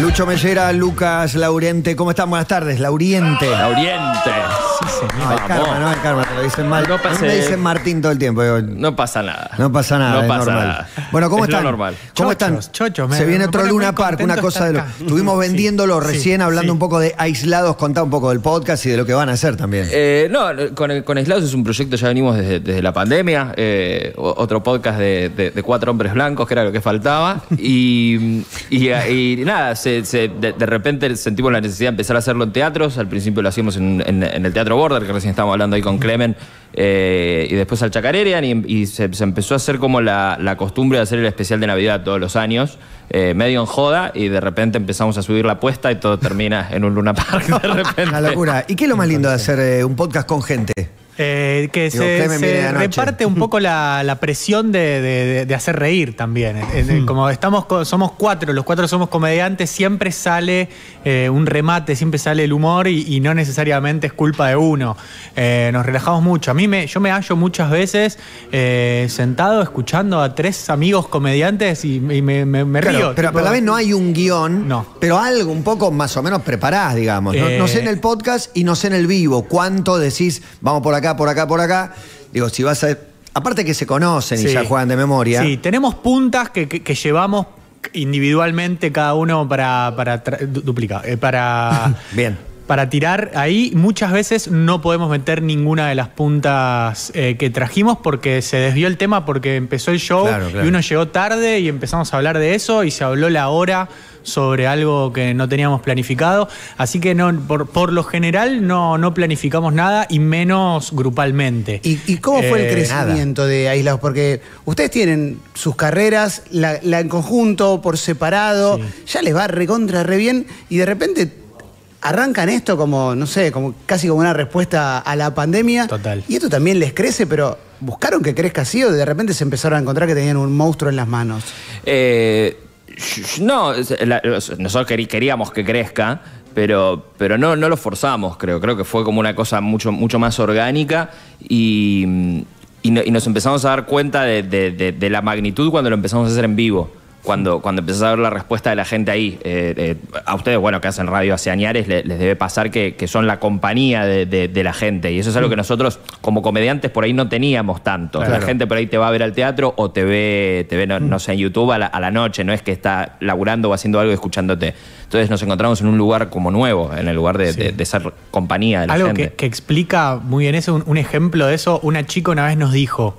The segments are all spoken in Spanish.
Lucho Mellera, Lucas Lauriente. ¿Cómo están? Buenas tardes, Lauriente. Lauriente. No, es karma, no es karma, lo dicen mal. No A mí pase- me dicen Martín todo el tiempo. digo, No pasa nada. no pasa nada, No es pasa normal. nada. Bueno, ¿cómo Es están? normal. ¿Cómo Chochos, están? chochos, me- Se viene me otro Luna Park, una cosa de lo. Estuvimos vendiéndolo sí, recién, hablando sí. un poco de aislados, contá un poco del podcast y de lo que van a hacer también. Eh, no, con, con Aislados es un proyecto, ya venimos desde, desde la pandemia, eh, otro podcast de, de- de cuatro hombres blancos, que era lo que faltaba, y, y- y nada, se- se- de, de repente sentimos la necesidad de empezar a hacerlo en teatros, al principio lo hacíamos en, en- en el Teatro Border, que recién estábamos hablando ahí con Clemen, eh, y después al Chacarerian, y, y se, se empezó a hacer como la, la costumbre de hacer el especial de Navidad todos los años, eh, medio en joda, y de repente empezamos a subir la apuesta y todo termina en un Luna Park de repente. Una locura. ¿Y qué es lo más lindo de hacer eh, un podcast con gente? Eh, que Digo, se, reparte un poco la, la presión de, de- de- de hacer reír también. Eh, Como estamos somos cuatro, los cuatro somos comediantes, siempre sale eh, un remate, siempre sale el humor y, y no necesariamente es culpa de uno. Eh, nos relajamos mucho. A mí me, yo me hallo muchas veces eh, sentado escuchando a tres amigos comediantes y, y me, me- me Claro, río. pero, a la vez no hay un guion, No. pero algo un poco más o menos preparás, digamos. No, no sé en el podcast y no sé en el vivo. ¿Cuánto decís, vamos por acá, por acá, por acá? Digo, si vas a. Aparte que se conocen y ya juegan de memoria. Sí, tenemos puntas que, que- que llevamos individualmente cada uno para, para duplicar, eh, para, Bien. Para tirar ahí. Muchas veces no podemos meter ninguna de las puntas eh, que trajimos porque se desvió el tema porque empezó el show Claro, claro. y uno llegó tarde y empezamos a hablar de eso y se habló la hora sobre algo que no teníamos planificado. Así que no, por, por lo general no, no planificamos nada y menos grupalmente. ¿Y, y cómo fue el Eh, crecimiento de Aislados? Porque ustedes tienen sus carreras, la, la en conjunto, por separado, ya les va recontra re bien y de repente arrancan esto como, no sé, como casi como una respuesta a la pandemia. Total. Y esto también les crece, pero ¿buscaron que crezca así o de repente se empezaron a encontrar que tenían un monstruo en las manos? Eh, no, es- la- nosotros queríamos que crezca, pero, pero no, no lo forzamos, creo. Creo que fue como una cosa mucho, mucho más orgánica y, y no- y nos empezamos a dar cuenta de, de- de- de la magnitud cuando lo empezamos a hacer en vivo. Cuando, cuando empezás a ver la respuesta de la gente ahí. Eh, eh, a ustedes, bueno, que hacen radio hace añares, le- les, debe pasar que, que son la compañía de, de- de la gente. Y eso es algo que nosotros, como comediantes, por ahí no teníamos tanto. La gente por ahí te va a ver al teatro o te ve, te ve no, no sé, en YouTube a la, a la noche, no es que está laburando o haciendo algo y escuchándote. Entonces nos encontramos en un lugar como nuevo, en el lugar de, ser compañía de la Algo gente. que, que explica muy bien eso, un, un ejemplo de eso, una chica una vez nos dijo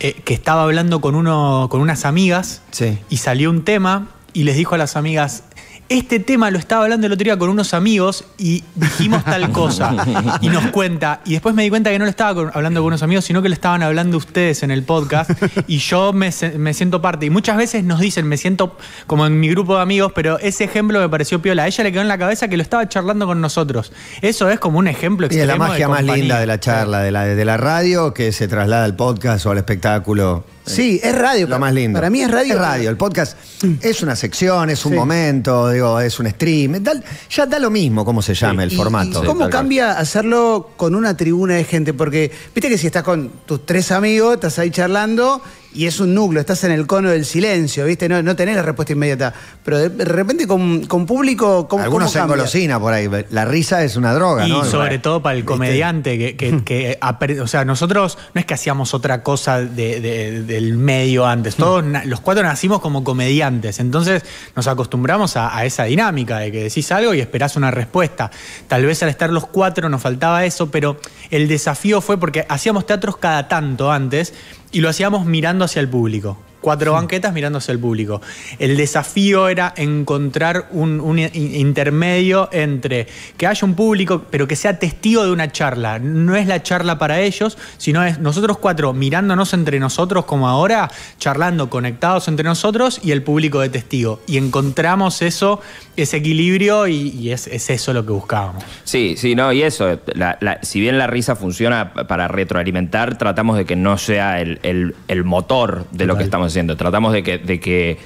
eh, que estaba hablando con, uno, con unas amigas Sí. y salió un tema y les dijo a las amigas, este tema lo estaba hablando el otro día con unos amigos y dijimos tal cosa. Y nos cuenta, y después me di cuenta que no lo estaba con- hablando con unos amigos, sino que lo estaban hablando ustedes en el podcast y yo me, me siento parte. Y muchas veces nos dicen, me siento como en mi grupo de amigos, pero ese ejemplo me pareció piola. A ella le quedó en la cabeza que lo estaba charlando con nosotros. Eso es como un ejemplo Y es la extremo de magia más linda de la charla, de la, de la radio, que se traslada al podcast o al espectáculo. Sí, es radio. Lo más lindo. Para mí es radio. Es radio. El podcast es una sección, es un Sí. momento, digo, es un stream. Da- ya da lo mismo cómo se llama el ¿Y- formato. y ¿Cómo cual. cambia hacerlo con una tribuna de gente? Porque viste que si estás con tus tres amigos, estás ahí charlando y es un núcleo, estás en el cono del silencio, ¿viste? No, no tenés la respuesta inmediata. Pero de, repente con, con público, ¿cómo, Algunos cómo se engolosina por ahí. La risa es una droga, Y ¿no? sobre todo para el comediante, que, que- que o sea, nosotros no es que hacíamos otra cosa de- de- del medio antes, todos na- los cuatro nacimos como comediantes, entonces nos acostumbramos a, a esa dinámica de que decís algo y esperás una respuesta. Tal vez al estar los cuatro nos faltaba eso, pero el desafío fue porque hacíamos teatros cada tanto antes y lo hacíamos mirando hacia el público. Cuatro banquetas mirando hacia el público. El desafío era encontrar un, intermedio entre que haya un público, pero que sea testigo de una charla. No es la charla para ellos, sino es nosotros cuatro mirándonos entre nosotros como ahora, charlando, conectados entre nosotros y el público de testigo. Y encontramos eso, ese equilibrio y, y es, es eso lo que buscábamos. Sí, sí, no, y eso, la- la- si bien la risa funciona para retroalimentar, tratamos de que no sea el, el- el motor de lo que estamos haciendo. Tratamos de que, de que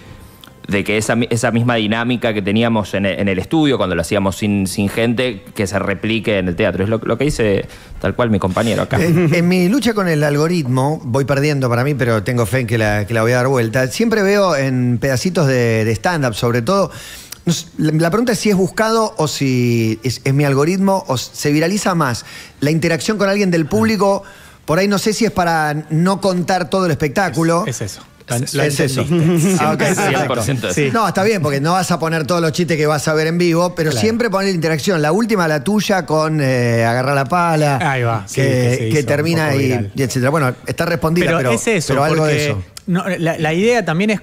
de que esa, esa misma dinámica que teníamos en el, en el estudio cuando lo hacíamos sin, sin gente, que se replique en el teatro. Es lo, lo que dice tal cual mi compañero acá. En, en mi lucha con el algoritmo, voy perdiendo para mí, pero tengo fe en que la, que la voy a dar vuelta. Siempre veo en pedacitos de, de stand-up, sobre todo. La pregunta es si es buscado o si es, es mi algoritmo o se viraliza más la interacción con alguien del público. Por ahí no sé si es para no contar todo el espectáculo. Es eso. Es, Lo es eso. entendiste. Ah, ok, 100% perfecto. así. No, está bien, porque no vas a poner todos los chistes que vas a ver en vivo, pero Claro. siempre poner interacción. La última, la tuya, con eh, agarrar la pala. Ahí va, sí, que, termina y, y etcétera. Bueno, está respondida, Pero, pero, es eso, pero algo de eso. no, la, la idea también es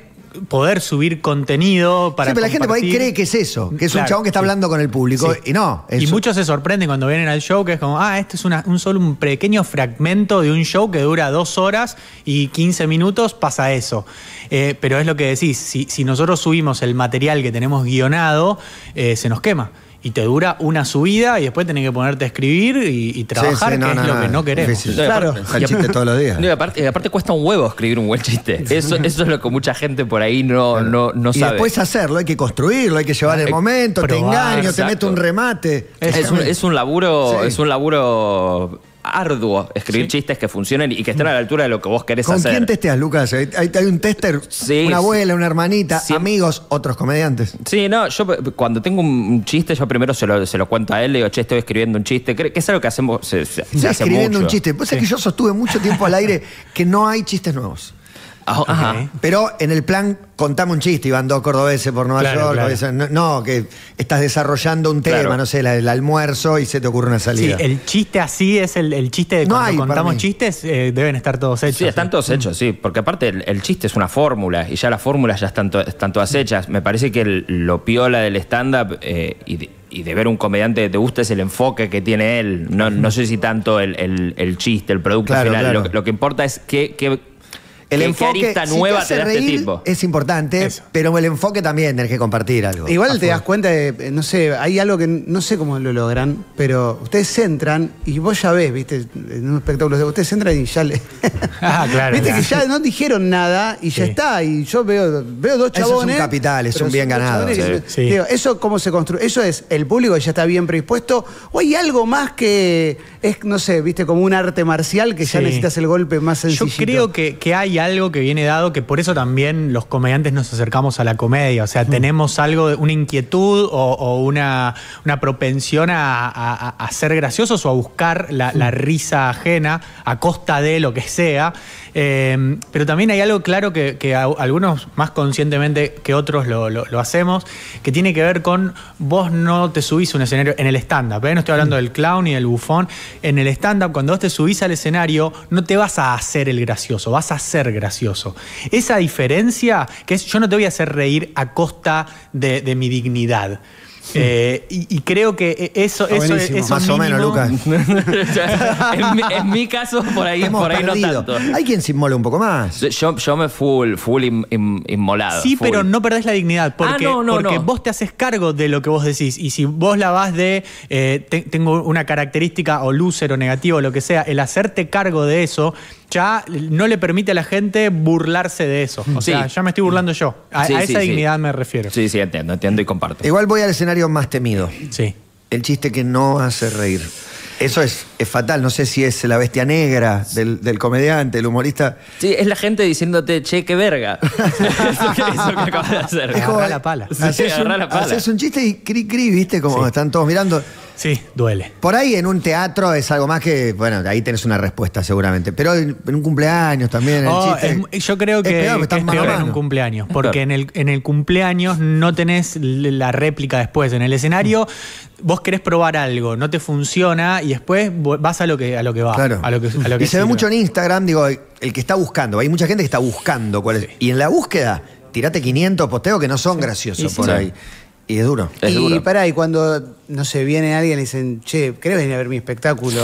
poder subir contenido para Sí, pero la gente por ahí cree que es eso, que es un chabón que está hablando con el público. Sí. Y no. es- Y muchos se sorprenden cuando vienen al show, que es como, ah, este es una- un solo un pequeño fragmento de un show que dura dos horas y 15 minutos, pasa eso. Eh, pero es lo que decís, si, si nosotros subimos el material que tenemos guionado, eh, se nos quema. Y te dura una subida y después tenés que ponerte a escribir y, y trabajar, Sí, sí, no, que no, es lo no, que no queremos. difícil. Claro. Dejar chiste todos los días. No, y aparte, y aparte cuesta un huevo escribir un buen chiste. Eso, eso es lo que mucha gente por ahí no, no, no y sabe. después hacerlo, hay que construirlo, hay que llevar el momento, te engaño, te meto un remate. Es un, es un laburo, Sí. es un laburo arduo escribir chistes que funcionen y que estén a la altura de lo que vos querés ¿Con hacer. quién testeas, Lucas? Hay, hay un tester, Sí, una abuela, una hermanita, sí. amigos, otros comediantes. Sí, no, yo cuando tengo un chiste, yo primero se lo, se lo cuento a él, le digo, che, estoy escribiendo un chiste, que que es algo que hacemos, se, se- se Estoy hace escribiendo mucho. un chiste. Pues es que yo sostuve mucho tiempo al aire que no hay chistes nuevos. Ah, Ajá. Pero en el plan, contame un chiste, iban dos cordobeses por Nueva Claro, York. claro. No, no, que estás desarrollando un tema, Claro. no sé, el almuerzo y se te ocurre una Sí, salida. el chiste así es el, el chiste de No cuando hay para contamos chistes, eh, deben estar todos hechos. Sí, están todos hechos, sí, porque aparte el, el chiste es una fórmula y ya las fórmulas ya están, to- están todas hechas. Me parece que el- lo piola del stand-up eh, y, de, y de ver un comediante que te gusta es el enfoque que tiene él. No, no sé si tanto el, el- el chiste, el producto Claro, final. claro. Lo, lo que importa es qué, qué, El qué- qué enfoque arista si te nueva hace te da este reír, tipo. Es importante, Eso. pero el enfoque también tenés que compartir algo. Igual te das cuenta de, eh, no sé, hay algo que no sé cómo lo logran, pero ustedes entran y vos ya ves, viste, en un espectáculo, ustedes entran y ya le... Ah, claro, Viste claro. que ya no dijeron nada y ya Sí. está, y yo veo, veo dos Eso es un chabones... capital, es un bien ganado, chabones sí. Sí. digo, ¿Eso cómo se construye? ¿Eso es el público que ya está bien predispuesto? ¿O hay algo más que es, no sé, viste, como un arte marcial que ya necesitas el golpe más Yo sencillito? creo que, que hay algo que viene dado, que por eso también los comediantes nos acercamos a la comedia. O sea, tenemos algo, de- una inquietud o, o una, una propensión a, a- a ser graciosos o a buscar la, la risa ajena a costa de lo que sea. Eh, pero también hay algo claro que, algunos más conscientemente que otros lo, lo- lo hacemos, que tiene que ver con vos no te subís a un escenario en el stand-up. ¿eh? No estoy hablando del clown ni del bufón. En el stand-up, cuando vos te subís al escenario, no te vas a hacer el gracioso, vas a ser gracioso. Esa diferencia, que es yo no te voy a hacer reír a costa de, de mi dignidad. Eh, y, y creo que eso, Está eso, buenísimo. eso Más o menos, Lucas. en, mi, en mi caso, por ahí, Hemos por ahí no perdido. tanto. Hay quien se inmola un poco más. Yo, yo me full, full in- in- inmolado. Sí, full. pero no perdés la dignidad. Porque, Ah, no, no, porque no. vos te haces cargo de lo que vos decís. Y si vos la vas de eh, te- tengo una característica o loser o negativo o lo que sea, el hacerte cargo de eso ya no le permite a la gente burlarse de eso. O Sí. sea, ya me estoy burlando yo. A, Sí, a sí, esa sí. dignidad me refiero. Sí, sí, entiendo, entiendo y comparto. Igual voy al escenario más temido. Sí. El chiste que no hace reír. Eso es, es fatal. No sé si es la bestia negra del, del comediante, el humorista. Sí, es la gente diciéndote, che, qué verga. eso, que, eso que acabas de hacer. Es como- Agarrá la pala. Sí, Haces un, agarrá la pala. haces un chiste y cri cri, ¿viste? Como Sí. están todos mirando. Sí, duele. Por ahí en un teatro es algo más que, bueno, ahí tenés una respuesta seguramente. Pero en, en un cumpleaños también el Oh, chiste. es- yo creo es que, peor, que estás es peor en un cumpleaños, porque Claro. en el, en el cumpleaños no tenés la réplica después. En el escenario vos querés probar algo, no te funciona y después vas a lo que, a lo que va. Claro. A lo que, a lo que y se ve mucho en Instagram, digo, el que está buscando. Hay mucha gente que está buscando cuál es. Y en la búsqueda, tirate 500 posteos que no son graciosos sí. por Sí. ahí. Y es duro. Es y duro. pará, y cuando, no sé, viene alguien y le dicen, che, ¿querés venir a ver mi espectáculo?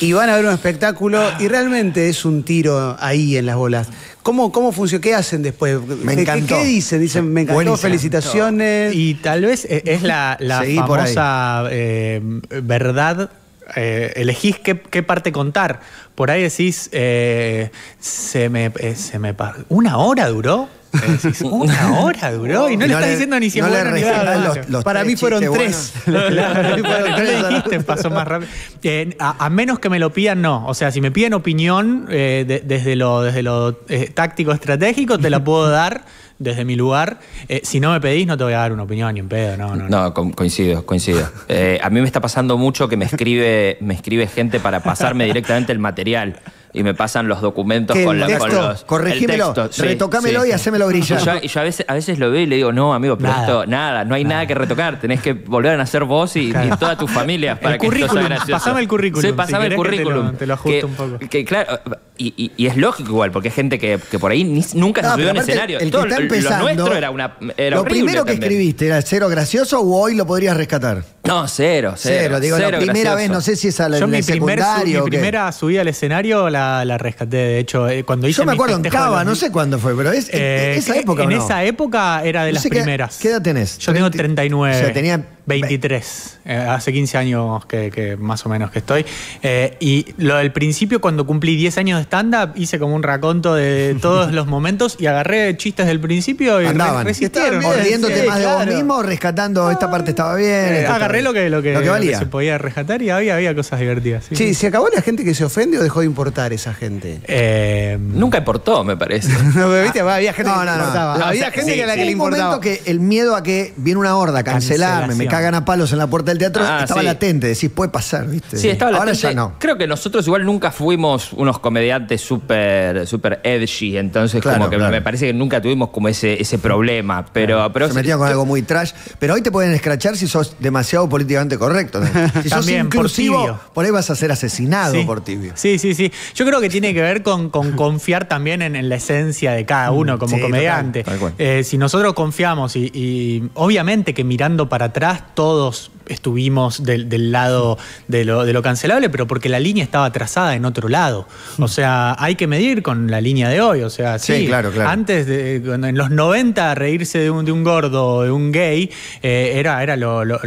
Y van a ver un espectáculo y realmente es un tiro ahí en las bolas. ¿Cómo, cómo funciona? ¿Qué hacen después? Me ¿Qué- encantó. ¿Qué, dicen? Dicen, me encantó, Buenísimo. felicitaciones. Y tal vez e- es la, la Seguí famosa eh, verdad. eh, elegís qué, qué parte contar. Por ahí decís, eh, se me, eh, se me ¿Una hora duró? Decís, una hora duró y no, Y le estás le- diciendo ni si no es le bueno ni los- los Para mí fueron tres. Claro, Para mí fueron no tres. le dijiste, pasó más rápido. Eh, a, a menos que me lo pidan, no. O sea, si me piden opinión eh, de- desde lo, desde lo eh, táctico estratégico, te la puedo dar desde mi lugar. Eh, si no me pedís, no te voy a dar una opinión ni en pedo. No, no, no. No, co- coincido, coincido. Eh, a mí me está pasando mucho que me escribe, me escribe gente para pasarme directamente el material. Y me pasan los documentos ¿Qué, con, la- con texto? los. Corregímelo, texto, retocámelo sí. y hacémelo brillar. Y yo, y yo a, veces, a veces lo veo y le digo, no, amigo, pero Nada. esto, nada, no hay nada. que retocar. Tenés que volver a nacer vos y, y toda tu familia para El que esto sea currículum, gracioso. pasame el currículum, Sí, si pasame el querés que te lo- currículum. te lo ajusto Que- un poco. Que, claro, y, y- y es lógico igual, porque hay gente que, que por ahí ni- nunca se subió en escenario. el que Todo está lo- empezando, lo nuestro era una. Era lo primero que también. escribiste era cero gracioso o hoy lo podrías rescatar. No, cero, cero. Cero, digo, la primera gracioso. vez, no sé si es al Yo en mi, el primer su- secundario. mi primera subida al escenario la, la rescaté. De hecho, eh, cuando hice Yo me acuerdo en Cava, los- no sé cuándo fue, pero es en- Eh, esa época. En ¿o no? esa época era de No las qué- primeras. ¿qué edad tenés? Yo tengo 30, 39. o sea, tenía 23. Eh, hace 15 años que, que más o menos que estoy. Eh, y lo del principio, cuando cumplí 10 años de stand-up, hice como un raconto de todos los momentos y agarré chistes del principio y re- Andaban. resistieron. Riéndote sí, más de vos mismo, rescatando esta parte estaba bien. Eh, agarré lo que, lo, que, lo que valía. se podía rescatar y había, había cosas divertidas. sí. Sí, ¿se acabó la gente que se ofende o dejó de importar esa gente? Eh, Nunca importó, me parece. No, pero, ¿viste? Había gente No, que no, importaba. No, Había o sea, gente sí, que a la sí. que le importaba. momento que el miedo a que viene una horda a cancelarme, me. Cagan a palos en la puerta del teatro, Ah, estaba sí. latente. Decís, puede pasar, ¿viste? Sí, estaba Ahora latente. ya no. Creo que nosotros igual nunca fuimos unos comediantes súper super edgy, entonces Claro, como que claro. me parece que nunca tuvimos como ese, ese problema. Pero, pero se metían con algo muy trash. Pero hoy te pueden escrachar si sos demasiado políticamente correcto. ¿no? Si sos También, por tibio. por ahí vas a ser asesinado Sí. por tibio. Sí, sí, sí. Yo creo que tiene que ver con, con confiar también en, en la esencia de cada uno como Mm, Sí, comediante. total. Eh, si nosotros confiamos y, y obviamente que mirando para atrás todos estuvimos del, del lado de lo, de lo cancelable, pero porque la línea estaba trazada en otro lado. O sea, hay que medir con la línea de hoy. O sea, sí, Sí, claro, claro. antes, de, en los 90, reírse de un, de un gordo o de un gay eh, era, era lo, lo-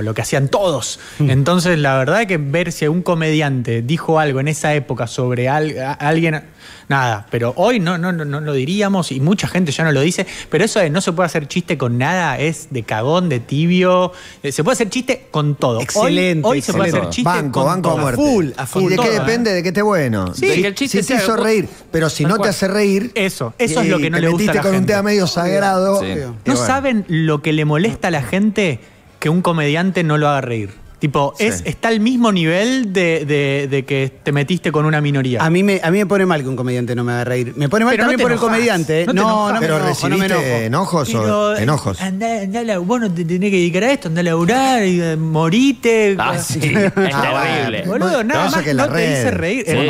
lo- que hacían todos. Mm. Entonces, la verdad es que ver si un comediante dijo algo en esa época sobre al- a- alguien, nada. Pero hoy no, no, no, no lo diríamos y mucha gente ya no lo dice. Pero eso de no se puede hacer chiste con nada es de cagón, de tibio. Eh, Se puede hacer chiste con todo. Hoy- Excelente, Hoy, se puede excelente. hacer chiste banco, con banco a muerte. full, a ¿Y full. de qué Todo, depende? ¿De qué te bueno? Sí, Si- que el chiste si te hizo reír, pero si no te hace reír. Eso, eso es lo y que no te le gusta a metiste con un tema medio sagrado. Sí. y ¿No bueno. saben lo que le molesta a la gente que un comediante no lo haga reír? Tipo, Sí. es, está al mismo nivel de, de- de que te metiste con una minoría. A mí, me, a mí me pone mal que un comediante no me haga reír. Me pone mal Pero también por el comediante. ¿eh? no No, me Pero enojo, no me recibiste enojo. enojos Pero, o enojos. Andá, andá vos no te tenés que dedicar a esto, andá a laburar, y, eh, morite. Ah, sí, es terrible. Boludo, nada más que no te dice reír. Sí,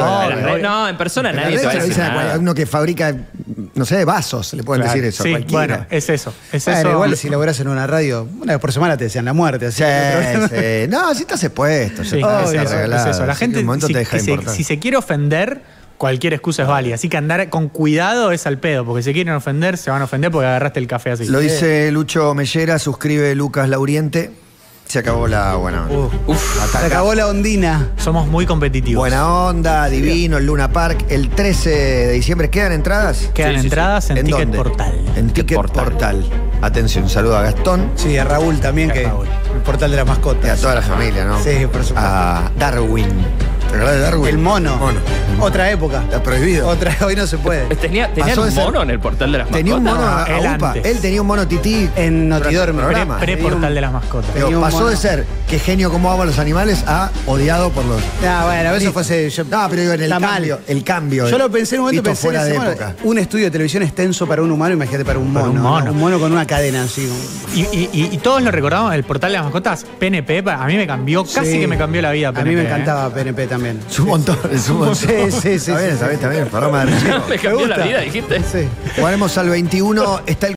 no, en persona nadie te va a se lo decir nada. uno que fabrica, no sé, vasos, le pueden Claro, decir eso. sí, cualquiera. bueno, es eso. Es Bueno, eso. igual si laburás en una radio, una vez por semana te decían la muerte. Sí, sí. No, si estás expuesto. Sí, ya es, eso, arreglado. es eso. La gente, si, te se, si se quiere ofender, cualquier excusa es válida. Así que andar con cuidado es al pedo, porque si quieren ofender, se van a ofender porque agarraste el café así. Lo dice Lucho Mellera, suscribe Lucas Lauriente. Se acabó la buena onda. Uf, Se acabó la ondina. Somos muy competitivos. Buena onda, divino, el Luna Park. El 13 de diciembre, ¿quedan entradas? Quedan Sí, sí, sí. entradas en, Ticket dónde? Portal. En Ticket Portal. Portal. Atención, saludo a Gastón Sí, a Raúl también, A que Raúl. el portal de las y a mascotas. toda la familia, ¿no? Sí, por supuesto. A Darwin. ¿Te acordás de Darwin? El mono. Mono. Otra época. Está prohibido. Otra, hoy no se puede. ¿Tenía, tenía un ser- mono en el portal de las Tenía un mono mascotas? a, a Él UPA. antes. Él tenía un mono tití. En Notidorm. Durante el programa. Pre-portal de las mascotas. Pasó mono. de ser que genio como ama a los animales a odiado por los. Ah, bueno, eso fue hace- yo- No, pero digo, en el mal. cambio. El cambio. Yo lo pensé en un momento, pensé en fuera ese de época. Un estudio de televisión extenso para un humano, imagínate para un Para mono. un ¿no? mono. Un mono con una cadena así. Y, y- y- y todos lo recordamos, el portal de las mascotas, PNP, a mí me cambió, casi Sí. que me cambió la vida. A mí PNP, me ¿eh? encantaba PNP también. Es un montón, es un montón. Sí, sí, sí, Está bien, está bien, está bien. Programa de relleno. Me cambió la vida, dijiste. Sí. Jugaremos al 21. Está el